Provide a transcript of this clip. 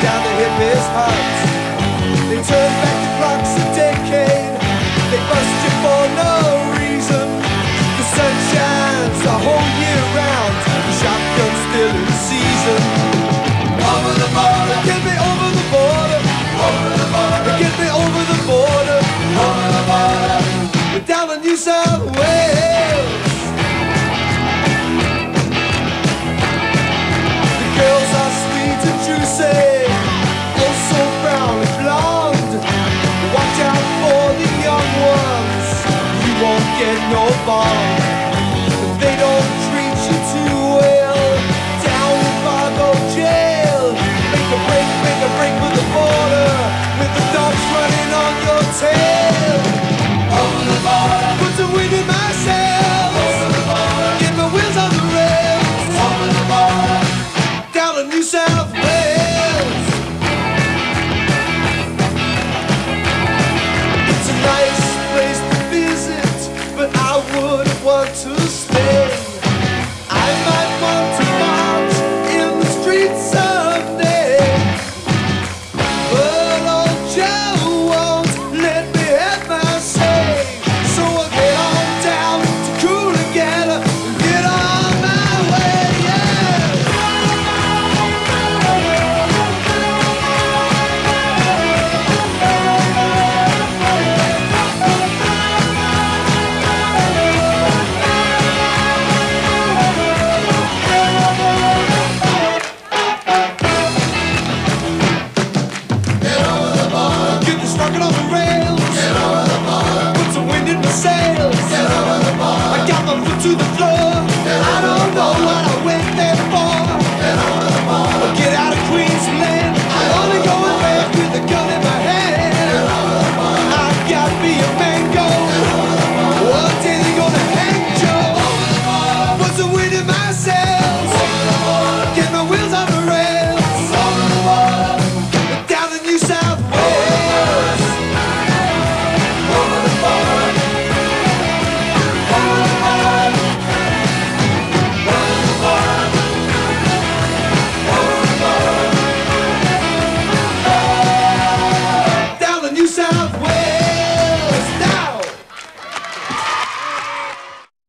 down the hippies' hearts. They turned back the clocks a decade. They bust you for no reason. The sun shines a whole year round. The shotgun's still in season. Over the border, get me over the border. Over the border, get me over the border. Over the border, we're down in New South Wales. say yourself. sails. Sail over the bar. I got my foot to the floor.